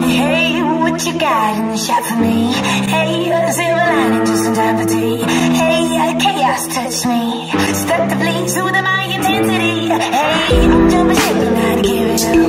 Hey, what you got in the shop for me? Hey, a silver lining, just some time of tea. Hey, chaos touch me. Stuck the fleas with my intensity. Hey, I'm jumping ship, I'm not giving up.